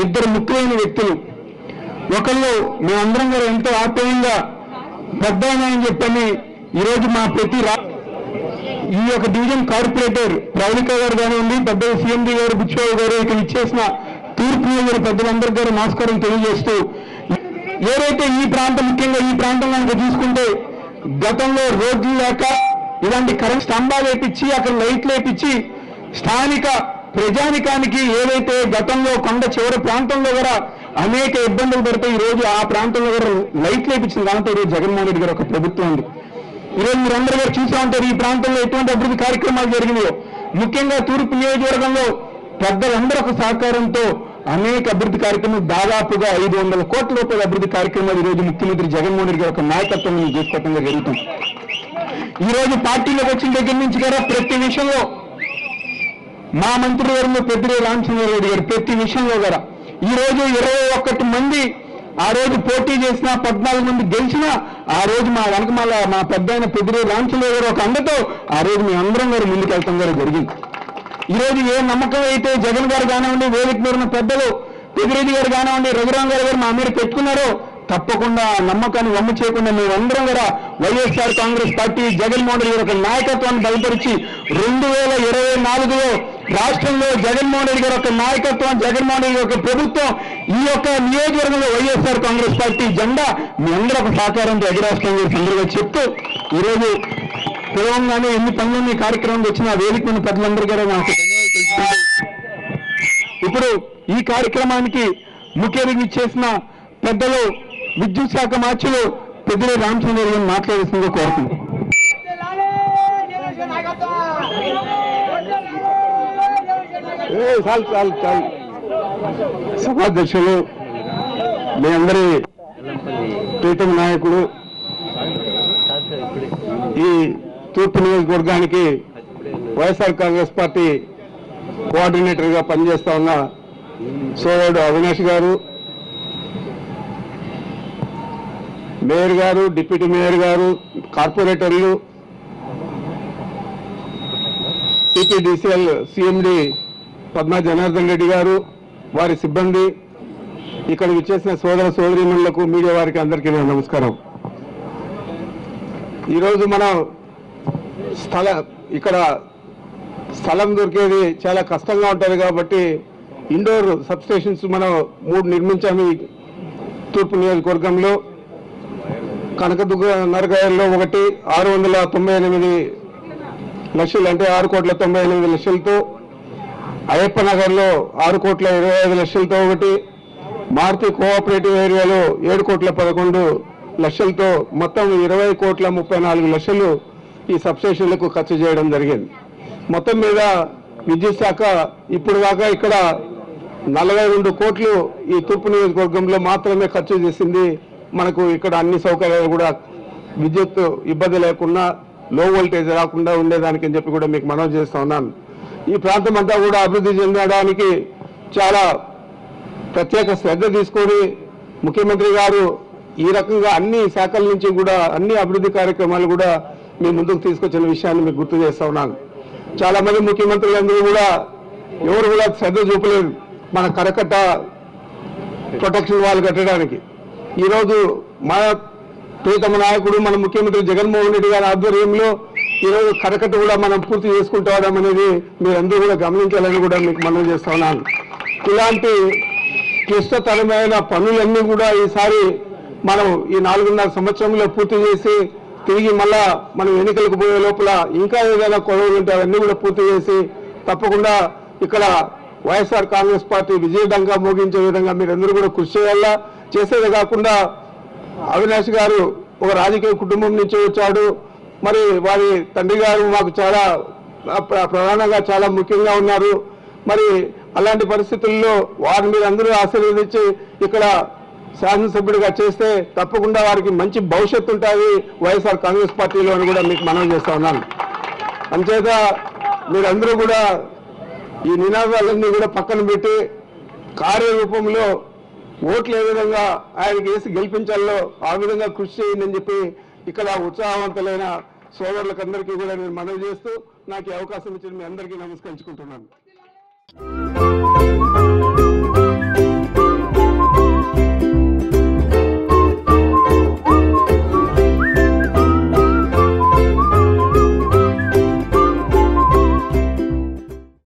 ఇద్దరు ముఖ్యమైన వ్యక్తులు. ఒకళ్ళు మేమందరం కూడా ఎంతో ఆప్యాయంగా పెద్ద అని చెప్పని ఈరోజు మా ప్రతి ఈ యొక్క డివిజన్ కార్పొరేటర్ ప్రవళిక గారు కానివ్వండి పెద్ద సీఎండి గారు బుచ్చిబాబు గారు ఇక్కడ ఇచ్చేసిన తూర్పు గారు పెద్దలందరికీ గారు నమస్కారం తెలియజేస్తూ ఏదైతే ఈ ప్రాంతం ముఖ్యంగా ఈ ప్రాంతం కనుక చూసుకుంటే గతంలో రోడ్లు లేక ఇలాంటి కరెంట్ స్తంభాలు వేపించి అక్కడ లైట్లు వేపించి స్థానిక ప్రజానికానికి ఏదైతే గతంలో కొండ చివరి ప్రాంతంలో కూడా అనేక ఇబ్బందులు పడితే ఈ రోజు ఆ ప్రాంతంలో కూడా లైట్ వేపించిన దాంతో ఈరోజు జగన్మోహన్ రెడ్డి గారు ఒక ప్రభుత్వం ఉంది ఈరోజు మీరందరూ అందరూ కూడా చూసా ఉంటారు ఈ ప్రాంతంలో ఎటువంటి అభివృద్ధి కార్యక్రమాలు జరిగినాయో. ముఖ్యంగా తూర్పు నియోజకవర్గంలో పెద్దలందరూ ఒక సహకారంతో అనేక అభివృద్ధి కార్యక్రమాలు దాదాపుగా ఐదు వందల కోట్ల రూపాయల అభివృద్ధి కార్యక్రమాలు ఈరోజు ముఖ్యమంత్రి జగన్మోహన్ రెడ్డి గారి ఒక నాయకత్వం చేసుకోవటం జరుగుతుంది ఈ రోజు పార్టీలోకి వచ్చిన దగ్గర నుంచి కూడా ప్రతి విషయంలో మా మంత్రివర్గంలో పెద్దిరే రామచంద్రారెడ్డి గారు ప్రతి విషయంలో కూడా. ఈ రోజు ఇరవై ఒక్కటి మంది ఆ రోజు పోటీ చేసిన పద్నాలుగు మంది గెలిచినా ఆ రోజు మా వెనకమాల మా పెద్ద ఆయన పెద్దిరే రామచంద్ర గారు ఒక అండతో ఆ రోజు మీ అందరం గారు ముందుకెళ్తాం గారు జరిగింది. ఈ రోజు ఏ నమ్మకం అయితే జగన్ గారు కానివ్వండి వేదిక మీద పెద్దలు పెద్దిరెడ్డి గారు కానివ్వండి రఘురాం గారు గారు మా మీద పెట్టుకున్నారో తప్పకుండా నమ్మకాన్ని వమ్ము చేయకుండా మేమందరం కూడా వైఎస్ఆర్ కాంగ్రెస్ పార్టీ జగన్మోహన్ రెడ్డి గారి యొక్క నాయకత్వాన్ని బయపరిచి రెండు వేల ఇరవై నాలుగులో రాష్ట్రంలో జగన్మోహన్ రెడ్డి గారి యొక్క నాయకత్వం జగన్మోహన్ రెడ్డి యొక్క ప్రభుత్వం ఈ యొక్క నియోజకవర్గంలో వైఎస్ఆర్ కాంగ్రెస్ పార్టీ జెండా మీ అందరూ ఒక సహకారంతో ఎగరేస్తాం చెప్పి సందర్భంగా చెప్తూ ఈరోజు తెలంగాణ ఎన్ని పనులు ఈ కార్యక్రమం వచ్చిన వేదిక ఉన్న ప్రజలందరూ కూడా నాకు ఇప్పుడు ఈ కార్యక్రమానికి ముఖ్య చేసిన పెద్దలు విద్యుత్ శాఖ మార్చులు. పెద్దలు రామచంద్ర గారు మాట్లాడాల్సిందిగా కోరుతుంది. చాలు చాలు చాలు. సభాధ్యక్షులు మీ అందరి ప్రీతం నాయకుడు ఈ తూర్పు నియోజకవర్గానికి వైఎస్ఆర్ కాంగ్రెస్ పార్టీ కోఆర్డినేటర్గా పనిచేస్తా ఉన్న సోదరుడు అవినాష్ గారు మేయర్ గారు డిప్యూటీ మేయర్ గారు కార్పొరేటర్లు సిపిడిసిఎల్ సిఎండి పద్మా జనార్దన్ రెడ్డి గారు వారి సిబ్బంది ఇక్కడ విచ్చేసిన సోదర సోదరీమణులకు మీడియా వారికి అందరికీ నమస్కారం. ఈరోజు మనం స్థల ఇక్కడ స్థలం దొరికేది చాలా కష్టంగా ఉంటుంది కాబట్టి ఇండోర్ సబ్ స్టేషన్స్ మనం మూడు నిర్మించాము తూర్పు నియోజకవర్గంలో. కనకదుర్గ నరకాయల్లో ఒకటి ఆరు వందల తొంభై ఎనిమిది లక్షలు అంటే ఆరు కోట్ల తొంభై ఎనిమిది లక్షలతో. అయ్యప్ప నగర్లో ఆరు కోట్ల ఇరవై ఐదు లక్షలతో ఒకటి మారుతి కోఆపరేటివ్ ఏరియాలో ఏడు కోట్ల పదకొండు లక్షలతో మొత్తం ఇరవై కోట్ల ముప్పై నాలుగు లక్షలు ఈ సబ్స్టేషన్లకు ఖర్చు చేయడం జరిగింది. మొత్తం మీద విద్యుత్ శాఖ ఇప్పుడు దాకా ఇక్కడ నలభై రెండు కోట్లు ఈ తూర్పు నియోజకవర్గంలో మాత్రమే ఖర్చు చేసింది మనకు ఇక్కడ అన్ని సౌకర్యాలు కూడా విద్యుత్ ఇబ్బంది లేకుండా లో వోల్టేజ్ రాకుండా ఉండేదానికి అని చెప్పి కూడా మీకు మనవి చేస్తా ఉన్నాను. ఈ ప్రాంతం అంతా కూడా అభివృద్ధి చెందడానికి చాలా ప్రత్యేక శ్రద్ధ తీసుకొని ముఖ్యమంత్రి గారు ఈ రకంగా అన్ని శాఖల నుంచి కూడా అన్ని అభివృద్ధి కార్యక్రమాలు కూడా మీ ముందుకు తీసుకొచ్చిన విషయాన్ని మీకు గుర్తు చేస్తా ఉన్నాను. చాలా మంది ముఖ్యమంత్రులందరూ కూడా ఎవరు కూడా శ్రద్ధ చూపలేదు మన కరకట్ట ప్రొటెక్షన్ వాళ్ళు కట్టడానికి. ఈరోజు మా ప్రీతమ నాయకుడు మన ముఖ్యమంత్రి జగన్మోహన్ రెడ్డి గారి ఆధ్వర్యంలో ఈరోజు కరకట్టు కూడా మనం పూర్తి చేసుకుంటాం అనేది మీరందరూ కూడా గమనించాలని కూడా మీకు మనం చేస్తా ఉన్నాను. ఇలాంటి క్లిష్టతరమైన పనులన్నీ కూడా ఈసారి మనం ఈ నాలుగున్నర సంవత్సరంలో పూర్తి చేసి తిరిగి మళ్ళా మనం ఎన్నికలకు పోయే లోపల ఇంకా ఏదైనా కొడవలు ఉంటే అవన్నీ కూడా పూర్తి చేసి తప్పకుండా ఇక్కడ వైఎస్ఆర్ కాంగ్రెస్ పార్టీ విజయడంగా మోగించే విధంగా మీరందరూ కూడా కృషి చేయాలా? చేసేది కాకుండా అవినాష్ గారు ఒక రాజకీయ కుటుంబం నుంచి వచ్చాడు. మరి వారి తండ్రి గారు మాకు చాలా ప్ర- ప్రధానంగా చాలా ముఖ్యంగా ఉన్నారు. మరి అలాంటి పరిస్థితుల్లో వారిని మీరు అందరూ ఆశీర్వదించి ఇక్కడ శాసనసభ్యుడిగా చేస్తే తప్పకుండా వారికి మంచి భవిష్యత్తు ఉంటుంది వైఎస్ఆర్ కాంగ్రెస్ పార్టీలో అని కూడా మీకు మనం చేస్తా ఉన్నాను. అంచేత మీరందరూ కూడా ఈ నినాదాలన్నీ కూడా పక్కన పెట్టి కార్యరూపంలో ఓట్లు ఏ విధంగా ఆయనకి వేసి గెలిపించాలో ఆ విధంగా కృషి చేయండి అని చెప్పి ఇక్కడ ఉత్సాహవంతులైన సోదరులకందరికీ కూడా నేను మనవి చేస్తూ నాకు అవకాశం ఇచ్చిన మీ అందరికీ నమస్కరించుకుంటున్నాను.